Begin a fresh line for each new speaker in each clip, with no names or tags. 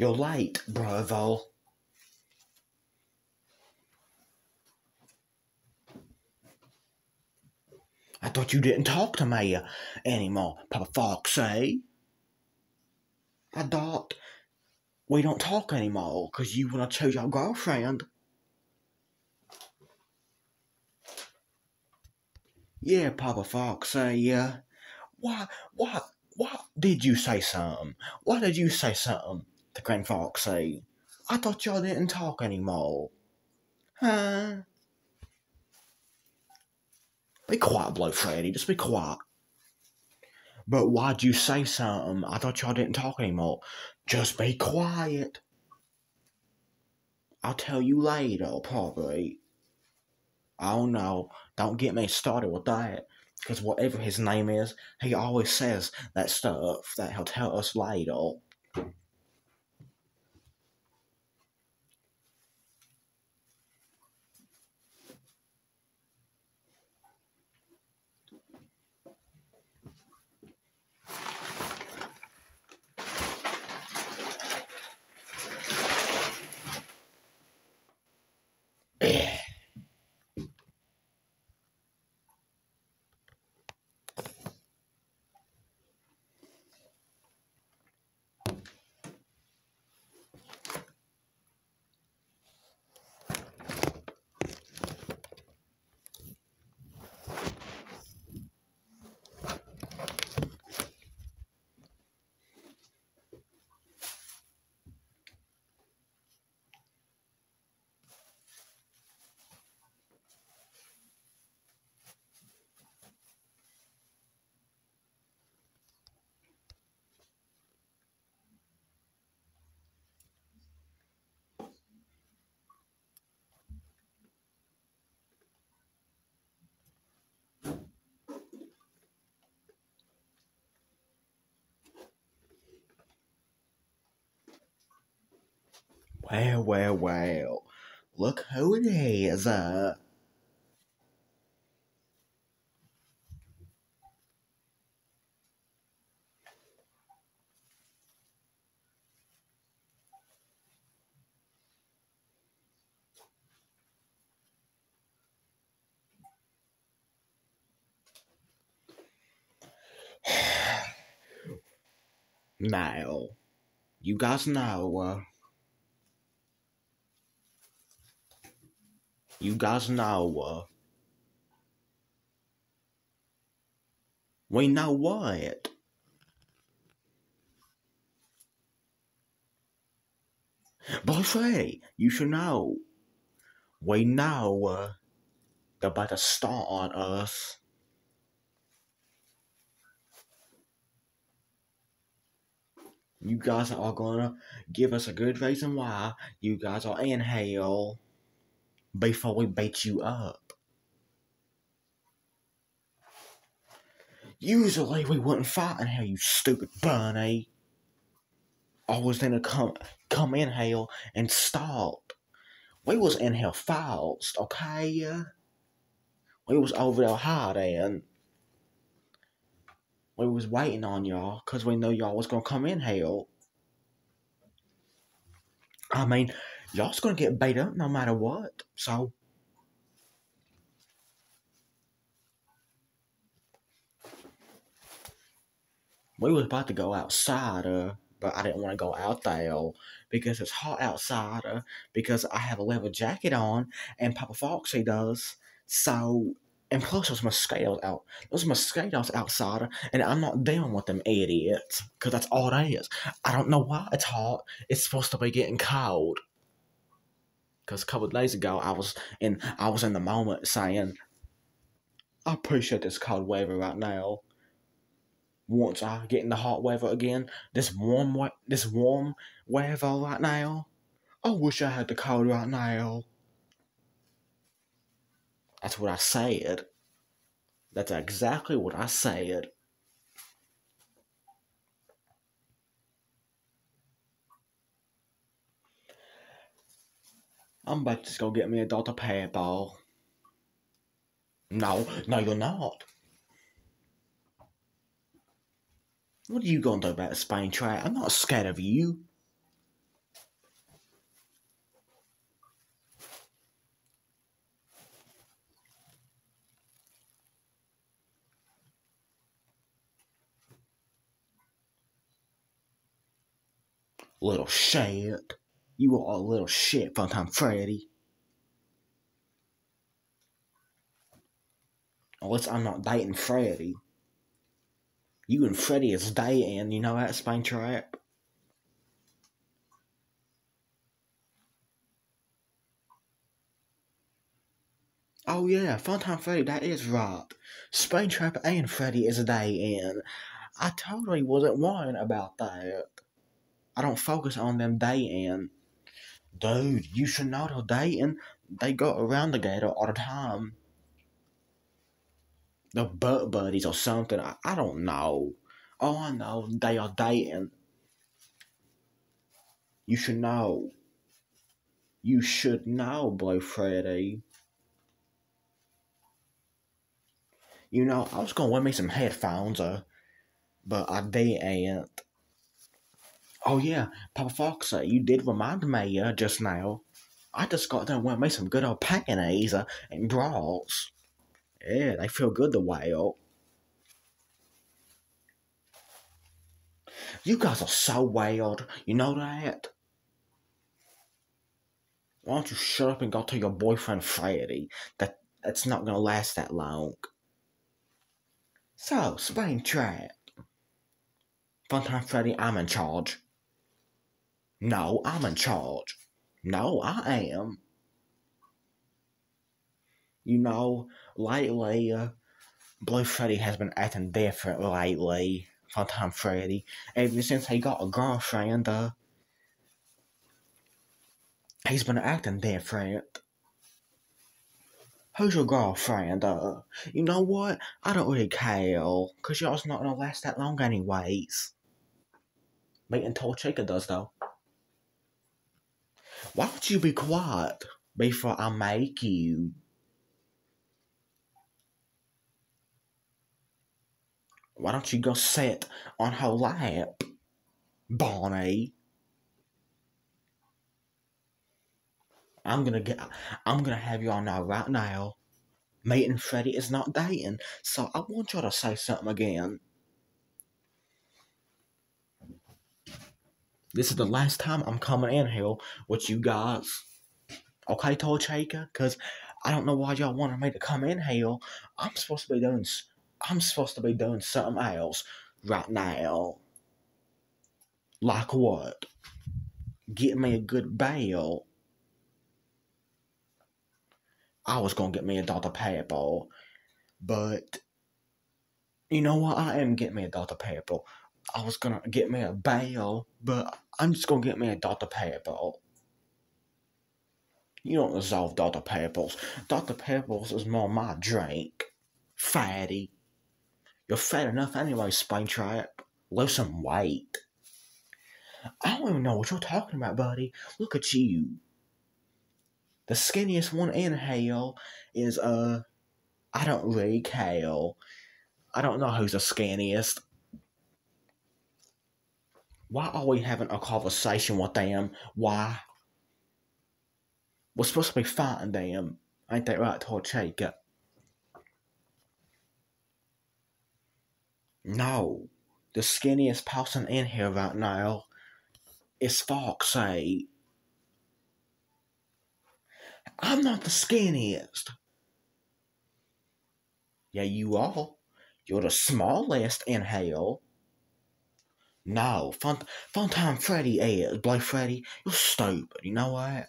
You're late, Bravo. I thought you didn't talk to me anymore, Papa Foxy. Eh? I thought we don't talk anymore because you want to choose your girlfriend. Yeah, Papa Foxy, eh, yeah. Why, why, why did you say something? Why did you say something to Grand Foxy? I thought y'all didn't talk anymore. Huh? Be quiet, Blue Freddy. Just be quiet. But why'd you say something? I thought y'all didn't talk anymore. Just be quiet. I'll tell you later, probably. Oh no, don't get me started with that. Because whatever his name is, he always says that stuff that he'll tell us later. Well, well, well. Look who it is. Uh, now, you guys know. Uh, you guys know. Uh, we know what. But Freddy, you should know. We know uh, they're about to start on us. You guys are gonna give us a good reason why you guys are in hell before we beat you up. Usually we wouldn't fight in hell, you stupid bunny. I was gonna come come in hell and start. We was in hell fast, okay? We was over there hiding. We was waiting on y'all because we knew y'all was gonna come in hell. I mean, y'all's gonna get beat up no matter what. So we was about to go outside, uh, but I didn't want to go out there because it's hot outside. Uh, because I have a leather jacket on, and Papa Foxy does. So and plus there's mosquitoes out. There's mosquitoes outside, and I'm not dealing with them idiots because that's all it is. I don't know why it's hot. It's supposed to be getting cold. Because a couple days ago, I was in I was in the moment saying, I appreciate this cold weather right now. Once I get in the hot weather again, this warm this warm weather right now, I wish I had the cold right now. That's what I said. That's exactly what I said. I'm about to go get me a Dr. Pepper. No, no, you're not. What are you going to do about a Springtrap? I'm not scared of you. Little shit. You are a little shit, Funtime Freddy. Unless I'm not dating Freddy. You and Freddy is dating, you know that, Springtrap? Oh yeah, Funtime Freddy, that is right. Springtrap and Freddy is dating. I totally wasn't worrying about that. I don't focus on them dating. Dude, you should know they're dating. They go around together all the time. The butt buddies or something. I, I don't know. All I know, they are dating. You should know. You should know, Blue Freddy. You know, I was gonna wear me some headphones, uh, but I didn't. Oh yeah, Papa Fox, uh, you did remind me uh, just now. I just got done wearing me some good old panties uh, and bras. Yeah, they feel good the way up. You guys are so wild, you know that? Why don't you shut up and go to your boyfriend Freddy? That that's not gonna last that long. So, spring trap. Springtrap. Funtime Freddy, I'm in charge. No, I'm in charge. No, I am. You know, lately, uh, Blue Freddy has been acting different lately. Funtime Freddy. Ever since he got a girlfriend, uh, he's been acting different. Who's your girlfriend? Uh, you know what? I don't really care, because y'all's not gonna last that long anyways. Wait until Chica does, though. Why don't you be quiet before I make you? Why don't you go sit on her lap, Bonnie? I'm gonna get. I'm gonna have y'all know right now. Me and Freddy is not dating, so I want y'all to say something again. This is the last time I'm coming in here with you guys. Okay, Toy Shaker? Because I don't know why y'all wanted me to come in here. I'm supposed to be doing. I'm supposed to be doing something else right now. Like what? Getting me a good bail I was gonna get me a Dr. Pepper, but you know what? I am getting me a Dr. Pepper. I was gonna get me a bail, but I'm just gonna get me a Dr. Pepper. You don't deserve Dr. Peppers. Dr. Peppers is more my drink. Fatty. You're fat enough anyway, Springtrap. Lose some weight. I don't even know what you're talking about, buddy. Look at you. The skinniest one in hell is uh I don't really care. I don't know who's the skinniest. Why are we having a conversation with them? Why? We're supposed to be fighting them. Ain't that right, Torchica? No. The skinniest person in here right now is Foxy. I'm not the skinniest. Yeah, you are. You're the smallest in hell. No, fun, Funtime Freddy is. Blue Freddy, you're stupid. You know what?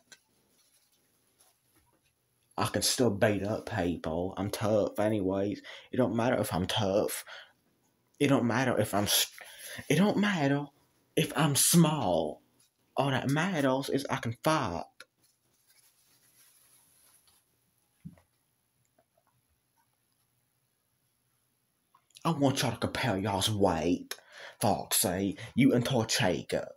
I can still beat up people. I'm tough, anyways. It don't matter if I'm tough. It don't matter if I'm. It don't matter if I'm small. All that matters is I can fight. I want y'all to compare y'all's weight. Foxy, you and Torchica.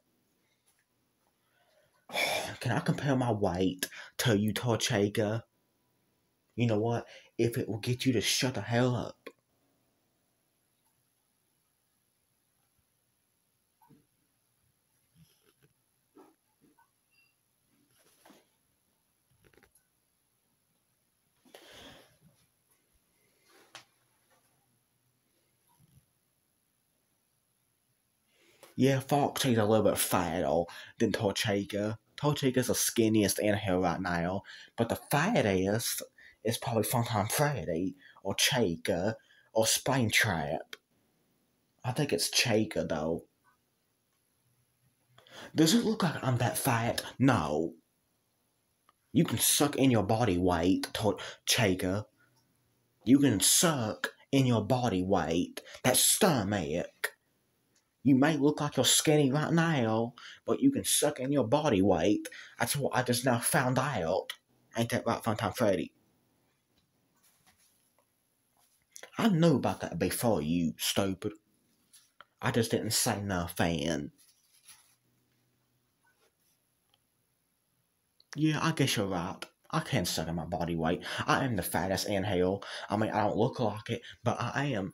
Can I compare my weight to you, Torchica? You know what? If it will get you to shut the hell up. Yeah, Foxy's a little bit fatter than Torchica. Torchica's the skinniest in here right now, but the fattest is probably Funtime Freddy or Chica or Springtrap. I think it's Chica though. Does it look like I'm that fat? No. You can suck in your body weight, Chica. You can suck in your body weight. That stomach. You may look like you're skinny right now, but you can suck in your body weight. That's what I just now found out. Ain't that right, Funtime Freddy? I knew about that before, you stupid. I just didn't say nothing. Yeah, I guess you're right. I can't suck in my body weight. I am the fattest in hell. I mean, I don't look like it, but I am.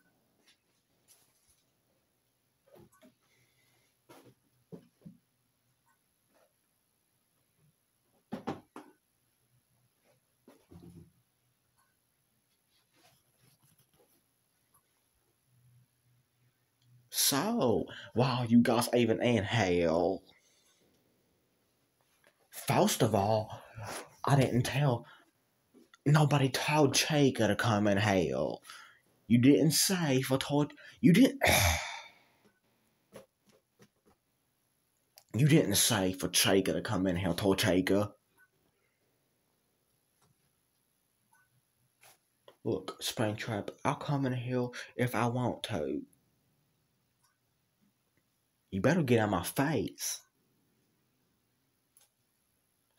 So, wow, you guys even inhale. First of all, I didn't tell. Nobody told Chica to come and hell. You didn't say for told. You didn't. you didn't say for Chica to come in here, told Chica. Look, Springtrap, I'll come in here if I want to. You better get out my face.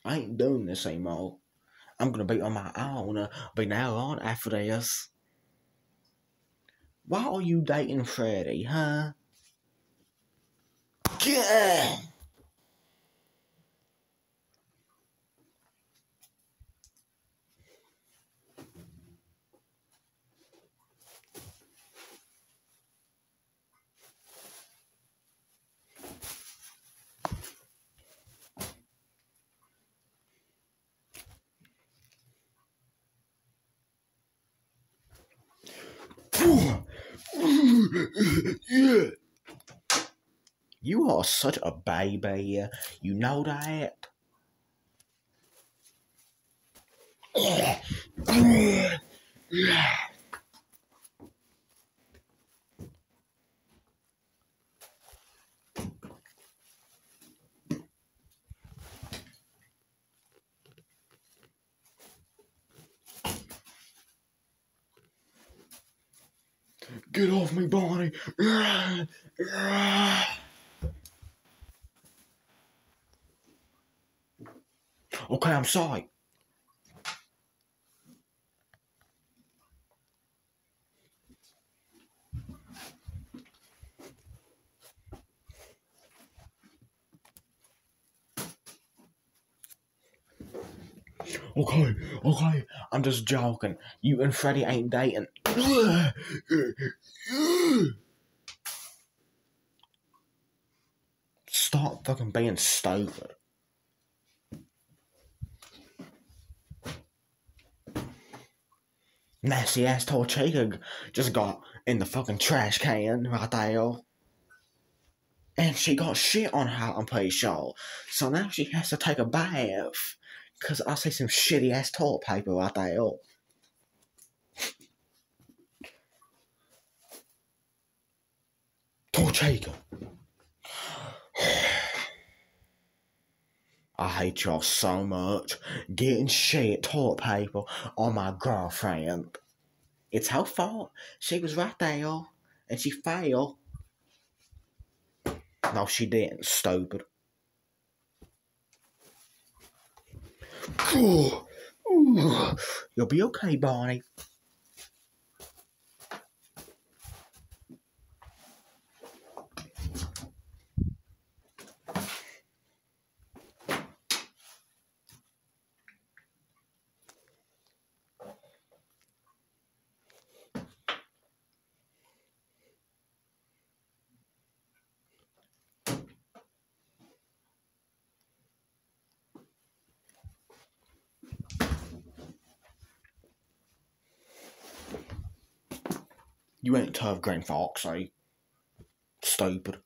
I ain't doing this anymore. I'm gonna be on my own. Uh, be now on after this. Why are you dating Freddy, huh? Yeah. You are such a baby. You know that? Get off me, Bonnie! Okay, I'm sorry. Okay, okay, I'm just joking. You and Freddy ain't dating. Stop fucking being stupid. Nasty ass Torchica just got in the fucking trash can right there. And she got shit on her, I'm pretty sure. So now she has to take a bath. Because I see some shitty ass toilet paper right there. Oh. Torchica. I hate y'all so much. Getting shit toilet paper on my girlfriend. It's her fault. She was right there. And she failed. No, she didn't, stupid. You'll be okay, Bonnie. You ain't tough, Green Fox, eh? Stupid.